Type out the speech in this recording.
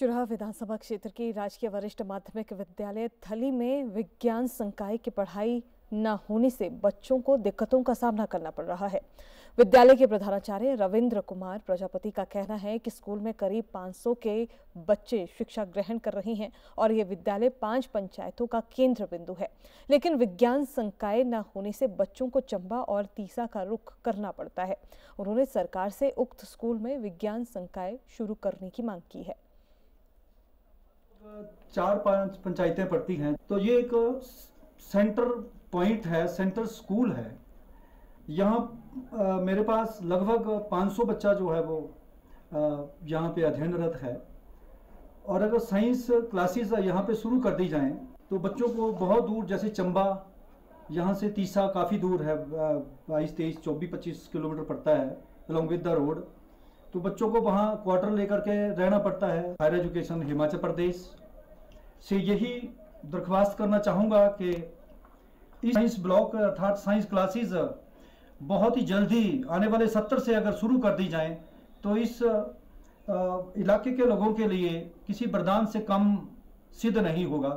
चुराह विधानसभा क्षेत्र की राजकीय वरिष्ठ माध्यमिक विद्यालय थली में विज्ञान संकाय की पढ़ाई न होने से बच्चों को दिक्कतों का सामना करना पड़ रहा है। विद्यालय के प्रधानाचार्य रविंद्र कुमार प्रजापति का कहना है कि स्कूल में करीब 500 के बच्चे शिक्षा ग्रहण कर रहे हैं और ये विद्यालय पाँच पंचायतों का केंद्र बिंदु है। लेकिन विज्ञान संकाय न होने से बच्चों को चंबा और तीसा का रुख करना पड़ता है। उन्होंने सरकार से उक्त स्कूल में विज्ञान संकाय शुरू करने की मांग की है। चार पाँच पंचायतें पड़ती हैं। तो ये एक सेंटर पॉइंट है, सेंटर स्कूल है। यहाँ मेरे पास लगभग 500 बच्चा जो है वो यहाँ पे अध्ययनरत है। और अगर साइंस क्लासेस यहाँ पे शुरू कर दी जाएँ तो बच्चों को बहुत दूर, जैसे चंबा, यहाँ से तीसा काफ़ी दूर है बाईस, तेईस, चौबीस, पच्चीस किलोमीटर पड़ता है अलॉन्ग विद द रोड। तो बच्चों को वहाँ क्वार्टर लेकर के रहना पड़ता है। हायर एजुकेशन हिमाचल प्रदेश से यही दरख्वास्त करना चाहूँगा कि इस साइंस ब्लॉक अर्थात साइंस क्लासेस बहुत ही जल्दी आने वाले सत्तर से अगर शुरू कर दी जाएँ तो इस इलाके के लोगों के लिए किसी वरदान से कम सिद्ध नहीं होगा।